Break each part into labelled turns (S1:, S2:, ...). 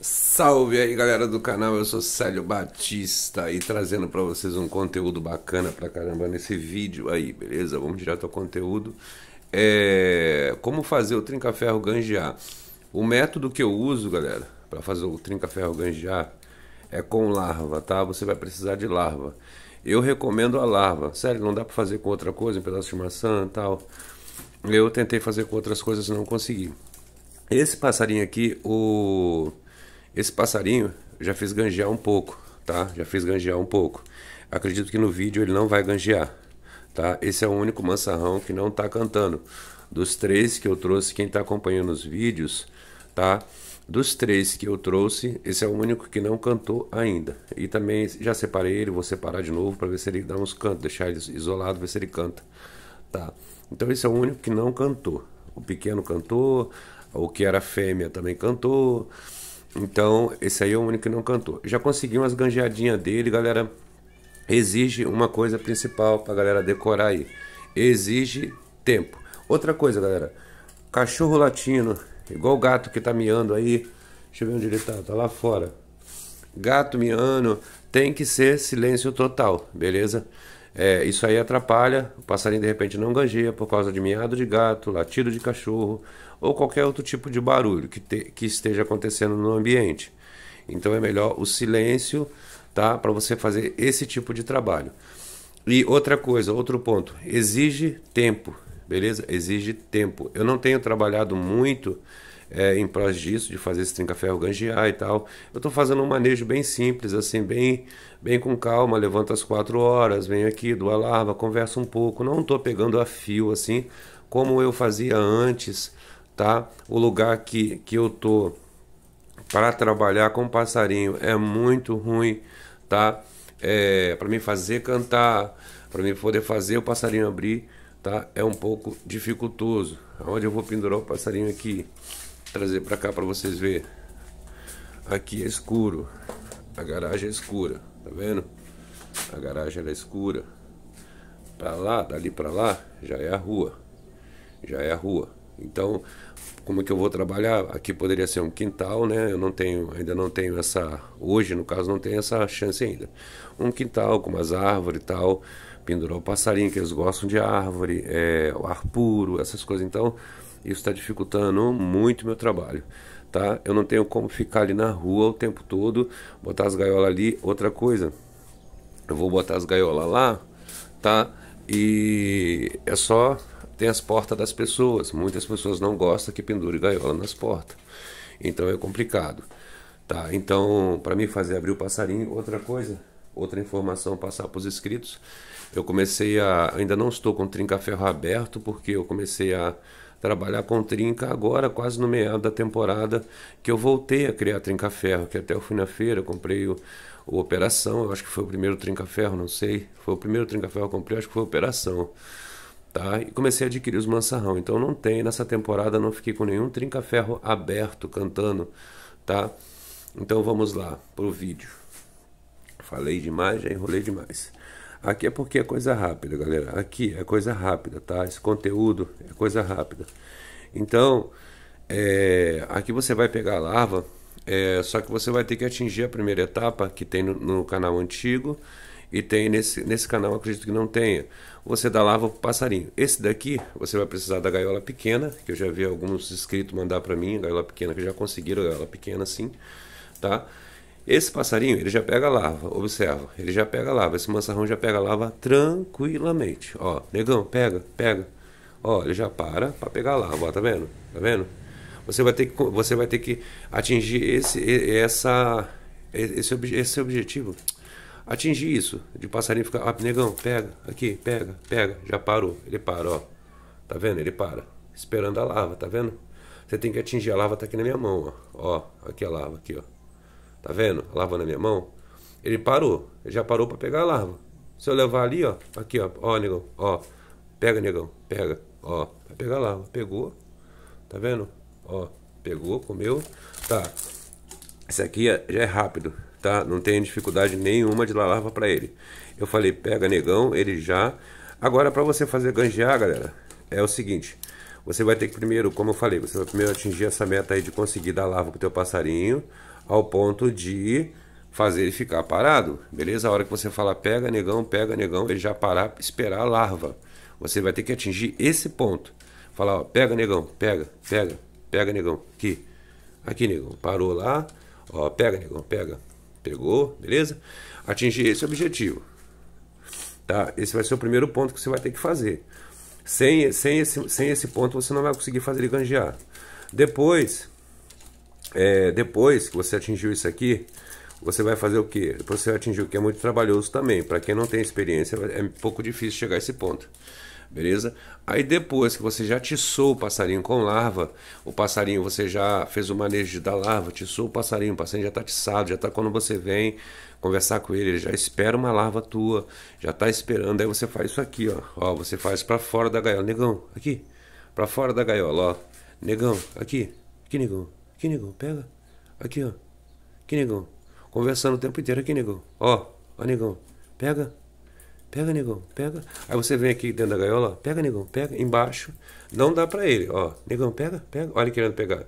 S1: Salve aí galera do canal, eu sou Célio Batista e trazendo para vocês um conteúdo bacana pra caramba nesse vídeo aí, beleza? Vamos direto ao conteúdo. É... Como fazer o trinca-ferro ganjear? O método que eu uso, galera, para fazer o trinca-ferro ganjear é com larva, tá? Você vai precisar de larva. Eu recomendo a larva. Sério, não dá para fazer com outra coisa, um pedaço de maçã e tal. Eu tentei fazer com outras coisas e não consegui. Esse passarinho aqui, o esse passarinho já fiz ganjear um pouco, tá? Já fiz ganjear um pouco. Acredito que no vídeo ele não vai ganjear, tá? Esse é o único mansarrão que não tá cantando. Dos três que eu trouxe, quem tá acompanhando os vídeos, tá? Dos três que eu trouxe, esse é o único que não cantou ainda. E também já separei ele, vou separar de novo para ver se ele dá uns cantos, deixar ele isolado, ver se ele canta, tá? Então esse é o único que não cantou. O pequeno cantou, o que era fêmea também cantou. Então, esse aí é o único que não cantou. Já consegui umas ganjeadinhas dele, galera. Exige uma coisa principal pra galera decorar aí. Exige tempo. Outra coisa, galera. Cachorro latino, igual o gato que tá miando aí. Deixa eu ver onde ele tá, tá lá fora. Gato miando, tem que ser silêncio total, beleza? É, isso aí atrapalha, o passarinho de repente não ganjeia por causa de miado de gato, latido de cachorro ou qualquer outro tipo de barulho que, te, que esteja acontecendo no ambiente. Então é melhor o silêncio, tá? Para você fazer esse tipo de trabalho. E outra coisa, outro ponto, exige tempo, beleza? Exige tempo. Eu não tenho trabalhado muito é, em prós disso, de fazer esse trinca-ferro ganjear e tal. Eu estou fazendo um manejo bem simples, assim, bem, bem com calma. Levanto às quatro horas, venho aqui, dou a larva, converso um pouco. Não estou pegando a fio, assim, como eu fazia antes, tá? O lugar que, que eu tô para trabalhar com passarinho é muito ruim, tá? É, para mim fazer cantar, para mim poder fazer o passarinho abrir, tá? É um pouco dificultoso. Onde eu vou pendurar o passarinho aqui? trazer para cá para vocês ver. Aqui é escuro. A garagem é escura, tá vendo? A garagem é escura. Para lá, dali para lá, já é a rua. Já é a rua. Então, como é que eu vou trabalhar? Aqui poderia ser um quintal, né? Eu não tenho, ainda não tenho essa, hoje no caso não tenho essa chance ainda. Um quintal com umas árvores e tal, pendurar o passarinho que eles gostam de árvore, é, o ar puro, essas coisas. Então, isso está dificultando muito meu trabalho. Tá? Eu não tenho como ficar ali na rua o tempo todo, botar as gaiolas ali. Outra coisa, eu vou botar as gaiolas lá, tá? E é só tem as portas das pessoas. Muitas pessoas não gostam que pendure gaiola nas portas. Então é complicado. Tá? Então, para mim fazer abrir o passarinho, outra coisa, outra informação passar para os inscritos. Eu comecei a. Ainda não estou com trinca-ferro aberto, porque eu comecei a trabalhar com trinca agora, quase no meio da temporada, que eu voltei a criar trinca-ferro, que até eu fui na feira, comprei o, o Operação, eu acho que foi o primeiro trinca-ferro, não sei, foi o primeiro trinca-ferro que eu comprei, acho que foi Operação. Tá? E comecei a adquirir os mansarrão. Então não tem nessa temporada, não fiquei com nenhum trinca-ferro aberto cantando, tá? Então vamos lá pro vídeo. Falei demais, já enrolei demais. Aqui é porque é coisa rápida, galera. Aqui é coisa rápida, tá? Esse conteúdo é coisa rápida. Então, é, aqui você vai pegar a larva, é, só que você vai ter que atingir a primeira etapa que tem no, no canal antigo e tem nesse, nesse canal, acredito que não tenha. Você dá larva para passarinho. Esse daqui, você vai precisar da gaiola pequena, que eu já vi alguns inscritos mandar para mim, gaiola pequena, que já conseguiram gaiola pequena assim, tá? Esse passarinho, ele já pega larva, observa, ele já pega larva, esse mansarrão já pega larva tranquilamente. Ó, negão, pega, pega. Ó, ele já para para pegar larva, ó, tá vendo? Tá vendo? Você vai ter que, você vai ter que atingir esse, essa, esse, esse objetivo. Atingir isso, de passarinho ficar, ó, negão, pega, aqui, pega, pega, já parou, ele para, ó. Tá vendo? Ele para, esperando a larva, tá vendo? Você tem que atingir, a larva tá aqui na minha mão, ó. Ó, aqui a larva, aqui, ó. Tá vendo? A na minha mão. Ele parou. Ele já parou para pegar a larva. Se eu levar ali, ó. Aqui, ó. Ó, negão. Ó. Pega, negão. Pega. Ó. Vai pegar a larva. Pegou. Tá vendo? Ó. Pegou, comeu. Tá. Esse aqui é, já é rápido, tá? Não tem dificuldade nenhuma de dar larva para ele. Eu falei, pega, negão. Ele já. Agora, para você fazer ganjear, galera, é o seguinte. Você vai ter que primeiro, como eu falei, você vai primeiro atingir essa meta aí de conseguir dar larva pro teu passarinho. ao ponto de fazer ele ficar parado, beleza? A hora que você falar pega negão, pega negão, ele já parar, esperar a larva. Você vai ter que atingir esse ponto. Falar, ó, pega negão, pega, pega, pega negão, aqui, aqui negão, parou lá, ó, pega negão, pega, pegou, beleza? Atingir esse objetivo. Tá? Esse vai ser o primeiro ponto que você vai ter que fazer. Sem, sem, esse, sem esse ponto você não vai conseguir fazer ele ganjear. Depois, é, depois que você atingiu isso aqui, você vai fazer o que? Depois você vai atingir o que é muito trabalhoso também. Para quem não tem experiência, é um pouco difícil chegar a esse ponto. Beleza? Aí depois que você já tiçou o passarinho com larva, o passarinho você já fez o manejo da larva, tiçou o passarinho, o passarinho já está tiçado, já está quando você vem conversar com ele, ele já espera uma larva tua, já está esperando, aí você faz isso aqui, ó, ó você faz para fora da gaiola, negão, aqui, para fora da gaiola, ó, negão, aqui, aqui negão, aqui negão, pega, aqui ó, aqui negão, conversando o tempo inteiro aqui negão, ó, ó negão, pega, pega negão, pega, aí você vem aqui dentro da gaiola, ó, pega negão, pega, embaixo, não dá para ele, ó, negão, pega, pega, olha querendo pegar,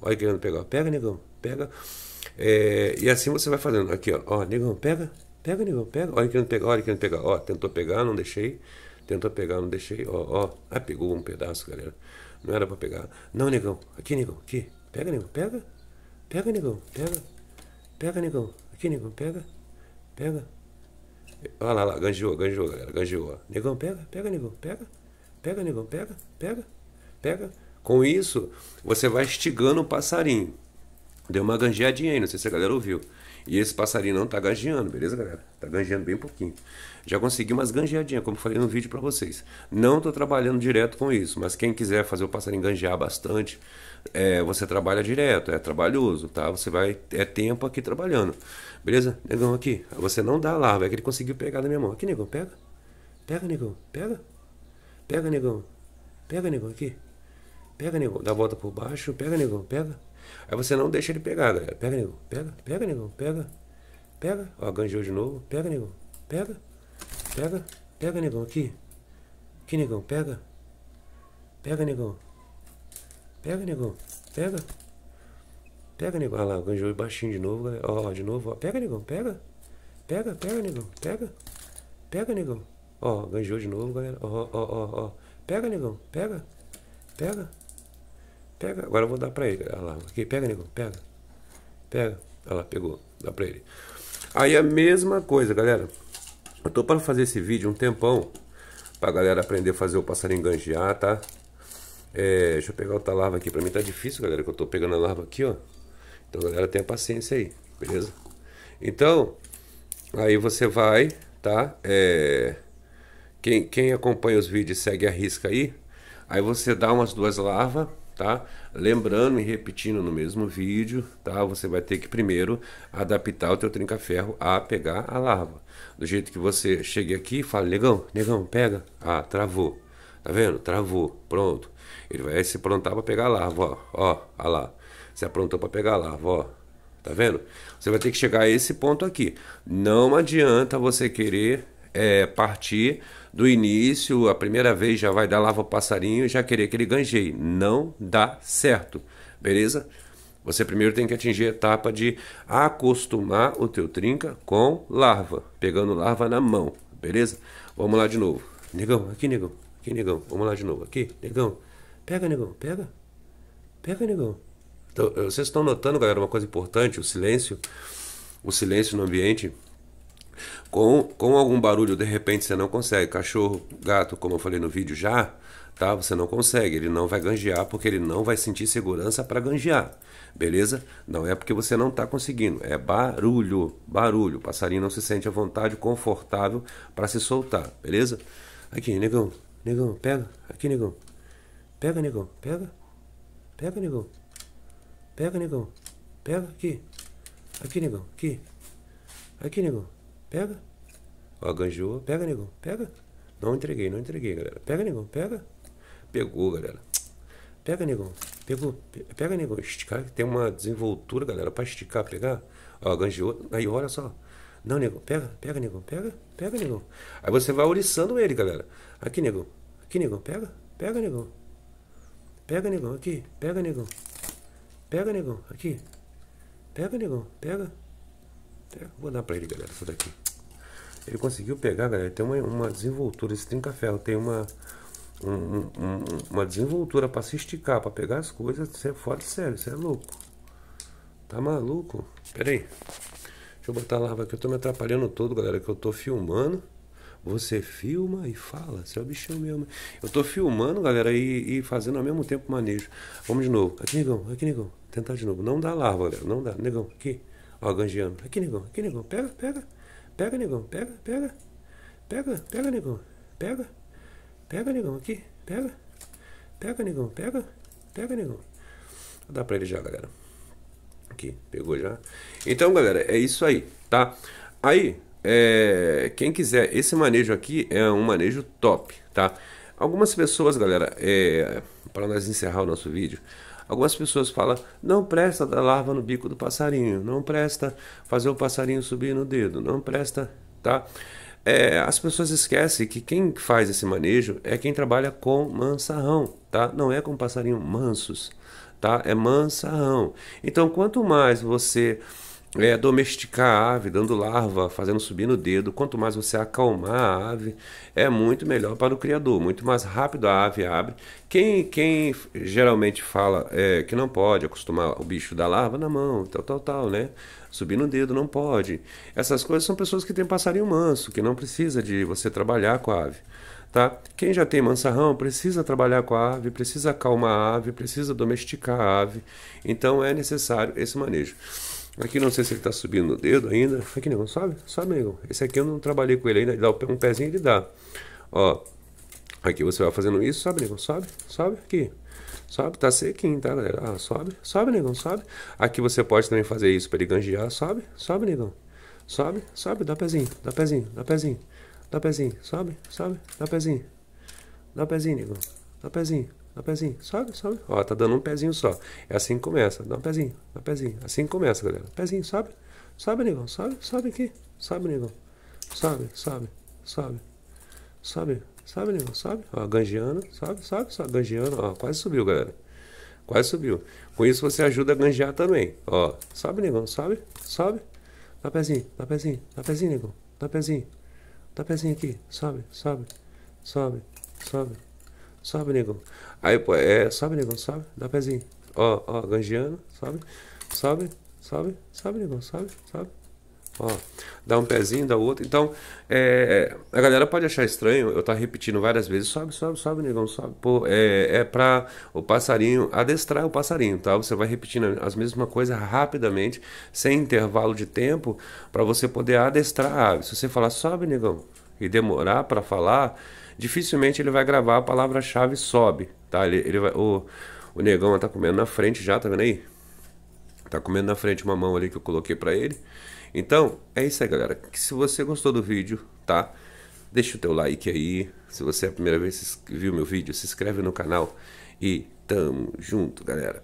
S1: olha querendo pegar, pega negão, pega, é, e assim você vai fazendo. Aqui, ó. Ó, negão, pega. Pega, negão, pega. Olha querendo pegar, olha querendo pegar. Ó, tentou pegar, não deixei. Tentou pegar, não deixei. Ó, ó. Ah, pegou um pedaço, galera. Não era pra pegar. Não, negão. Aqui, negão. Aqui. Pega, negão. Pega. Pega, negão. Pega. Pega, negão. Aqui, negão. Pega. Pega. Olha lá, lá. Ganjou, ganjou, galera. Ganjou. Negão, pega. Pega, negão. Pega. Pega, negão. Pega. Pega. Pega. Com isso, você vai estigando o passarinho. Deu uma ganjeadinha aí, não sei se a galera ouviu. E esse passarinho não tá ganjeando, beleza, galera? Tá ganjeando bem pouquinho. Já consegui umas ganjeadinhas, como falei no vídeo para vocês. Não tô trabalhando direto com isso, mas quem quiser fazer o passarinho ganjear bastante, é, você trabalha direto, é trabalhoso, tá? Você vai, é tempo aqui trabalhando. Beleza? Negão, aqui. Você não dá larva, é que ele conseguiu pegar na minha mão. Aqui, negão, pega. Pega, negão, pega. Pega, negão. Pega, negão, aqui. Pega, negão. Dá a volta por baixo. Pega, negão, pega. Aí você não deixa ele pegar, galera. Pega, negão. Pega, pega, negão. Pega. Pega. Ó, ganjou de novo. Pega, negão. Pega. Pega. Pega, negão. Aqui. Aqui, negão. Pega. Pega, negão. Pega, negão. Pega. Pega, negão. Olha lá, ganjou baixinho de novo, galera. Ó, de novo. Ó. Pega, negão. Pega. Pega, pega, negão. Pega. Pega, negão. Ó, ganjou de novo, galera. Ó, ó, ó, ó. Pega, negão. Pega. Pega. Pega, agora eu vou dar pra ele. Olha lá, aqui, pega, nego, pega. Pega. Olha lá, pegou. Dá pra ele. Aí a mesma coisa, galera. Eu tô para fazer esse vídeo um tempão. Pra galera aprender a fazer o passarinho ganjear, tá? É, deixa eu pegar outra larva aqui. Pra mim tá difícil, galera, que eu tô pegando a larva aqui, ó. Então, galera, tenha paciência aí, beleza? Então, aí você vai, tá? É, quem, quem acompanha os vídeos segue a risca aí. Aí você dá umas duas larvas tá? Lembrando e repetindo no mesmo vídeo, tá? Você vai ter que primeiro adaptar o teu trinca-ferro a pegar a larva. Do jeito que você chegue aqui e fale, negão, negão, pega. Ah, travou. Tá vendo? Travou. Pronto. Ele vai se aprontar para pegar a larva, ó. Ó, ó lá. Se aprontou para pegar a larva, ó. Tá vendo? Você vai ter que chegar a esse ponto aqui. Não adianta você querer é, partir do início, a primeira vez já vai dar lava passarinho e já querer que ele ganjeie. Não dá certo, beleza? Você primeiro tem que atingir a etapa de acostumar o teu trinca com larva, pegando larva na mão, beleza? Vamos lá de novo. Negão, aqui, negão. Aqui, negão. Vamos lá de novo. Aqui, negão. Pega, negão. Pega. Pega, negão. Então, vocês estão notando, galera, uma coisa importante, o silêncio. O silêncio no ambiente com, com algum barulho, de repente você não consegue. Cachorro, gato, como eu falei no vídeo já, tá? Você não consegue. Ele não vai ganjear porque ele não vai sentir segurança para ganjear. Beleza? Não é porque você não está conseguindo. É barulho, barulho. O passarinho não se sente à vontade, confortável para se soltar. Beleza? Aqui, negão. Negão, pega. Aqui, negão. Pega, negão. Pega. Pega, negão. Pega, negão. Pega aqui. Aqui, negão. Aqui. Aqui, negão. Pega. Ó, ganjou. Pega, negão. Pega. Não entreguei, não entreguei, galera. Pega, negão. Pega. Pegou, galera. Pega, negão. Pegou. Pega, negão. Esticar. Tem uma desenvoltura, galera, pra esticar, pegar. Ó, ganjou. Aí, olha só. Não, negão. Pega. Pega, negão. Pega. Pega, negão. Aí você vai oriçando ele, galera. Aqui, negão. Aqui, negão. Pega. Pega, negão. Pega, negão. Aqui. Pega, negão. Pega, negão. Aqui. Pega, negão. Pega. pega. Vou dar pra ele, galera, isso daqui. Ele conseguiu pegar, galera. Tem uma, uma desenvoltura. Esse trinca-ferro tem uma, um, um, uma desenvoltura para se esticar, para pegar as coisas. Você é fora de sério, você é louco. Tá maluco? Pera aí. Deixa eu botar larva aqui. Eu tô me atrapalhando todo, galera, que eu tô filmando. Você filma e fala, você é o bichão mesmo. Eu tô filmando, galera, e, e fazendo ao mesmo tempo manejo. Vamos de novo. Aqui, negão, aqui, negão. Tentar de novo. Não dá larva, galera. Não dá. Negão, aqui. Ó, gangiano. Aqui, negão, aqui, negão. Pega, pega. Pega, negão, pega, pega. Pega, pega, negão. Pega. Pega, negão, aqui. Pega. Pega, negão, pega. Pega, negão. Vou dar pra ele já, galera. Aqui, pegou já. Então, galera, é isso aí, tá? Aí, é, quem quiser, esse manejo aqui é um manejo top, tá? Algumas pessoas, galera, é, para nós encerrar o nosso vídeo, Algumas pessoas falam, não presta dar larva no bico do passarinho, não presta fazer o passarinho subir no dedo, não presta, tá? É, as pessoas esquecem que quem faz esse manejo é quem trabalha com mansarrão, tá? Não é com passarinho mansos, tá? É mansarrão. Então, quanto mais você é, domesticar a ave, dando larva, fazendo subir no dedo, quanto mais você acalmar a ave, é muito melhor para o criador, muito mais rápido a ave abre. Quem, quem geralmente fala é, que não pode acostumar o bicho da larva na mão, tal, tal, tal, né? Subir no dedo não pode. Essas coisas são pessoas que têm passarinho manso, que não precisa de você trabalhar com a ave. Tá? Quem já tem mansarrão precisa trabalhar com a ave, precisa acalmar a ave, precisa domesticar a ave. Então é necessário esse manejo. Aqui não sei se ele está subindo no dedo ainda. Aqui, negão, sobe, sobe, negão. Esse aqui eu não trabalhei com ele ainda. Ele dá um pezinho, ele dá. Ó, aqui você vai fazendo isso, sobe, negão, sobe, sobe, aqui. Sobe, tá sequinho, tá, galera? Ah, sobe, sobe, negão, sobe. Aqui você pode também fazer isso para ele ganjear. Sobe, sobe, negão. Sobe, sobe, dá pezinho, dá pezinho, dá pezinho. Dá pezinho, sobe, sobe, dá pezinho. Dá pezinho, negão. Dá pezinho. Dá pezinho, sobe, sobe. Ó, tá dando um pezinho só. É assim que começa. Dá um pezinho, dá um pezinho. Assim que começa, galera. Pezinho, sobe. Sobe, negão. Sobe, sobe aqui. Sobe, negão. Sobe, sobe, sobe. Sobe, sobe, negão. Sobe. Ó, gangiano. Sobe, sobe, sobe. Gangiano. Ó, quase subiu, galera. Quase subiu. Com isso você ajuda a ganjear também. Ó, sobe, negão. Sobe, sobe. Dá pezinho, dá pezinho. Dá pezinho, negão. Dá pezinho. Dá pezinho aqui. Sobe, sobe. Sobe, sobe. Sobe, negão. Aí, pô, é, sobe, negão, sobe, dá pezinho. Ó, ó, gangiano, sobe, sobe, sobe, sobe, negão, sobe, sobe. Ó, dá um pezinho, dá outro. Então, é, a galera pode achar estranho eu tá repetindo várias vezes: sobe, sobe, sobe, negão, sobe. Pô, é, é pra o passarinho adestrar o passarinho, tá? Você vai repetindo as mesmas coisas rapidamente, sem intervalo de tempo, para você poder adestrar a ave. Se você falar sobe, negão, e demorar para falar, dificilmente ele vai gravar a palavra-chave sobe, tá? Ele, ele vai, o, o negão tá comendo na frente já, tá vendo aí? Tá comendo na frente uma mão ali que eu coloquei para ele. Então, é isso aí, galera. Se você gostou do vídeo, tá? Deixa o teu like aí. Se você é a primeira vez que viu meu vídeo, se inscreve no canal e tamo junto, galera.